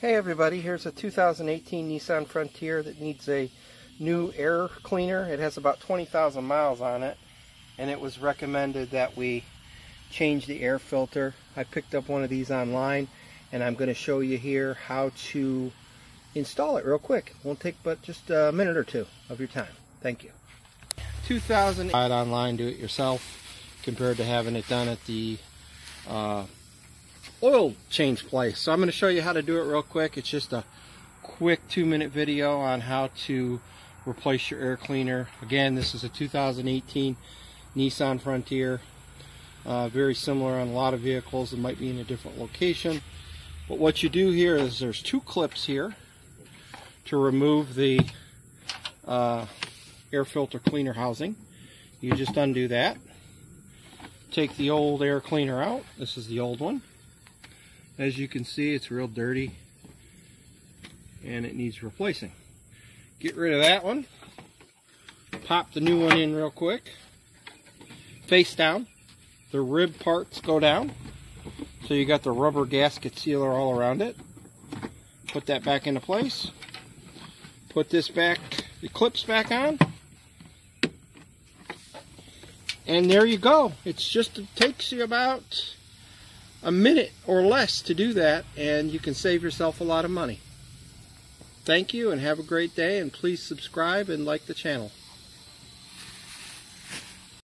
Hey everybody, here's a 2018 Nissan Frontier that needs a new air cleaner. It has about 20,000 miles on it and it was recommended that we change the air filter. I picked up one of these online and I'm going to show you here how to install it real quick. Won't take but just a minute or two of your time. Thank you. 2000 online do it yourself compared to having it done at the uh, oil change place. So I'm going to show you how to do it real quick. It's just a quick two minute video on how to replace your air cleaner. Again, this is a 2018 Nissan Frontier. Uh, very similar on a lot of vehicles. It might be in a different location. But what you do here is there's two clips here to remove the uh, air filter cleaner housing. You just undo that. Take the old air cleaner out. This is the old one. As you can see, it's real dirty and it needs replacing. Get rid of that one. Pop the new one in real quick. Face down. The rib parts go down. So you got the rubber gasket sealer all around it. Put that back into place. Put this back, the clips back on. And there you go. It's just, it takes you about a minute or less to do that and you can save yourself a lot of money. Thank you and have a great day and please subscribe and like the channel.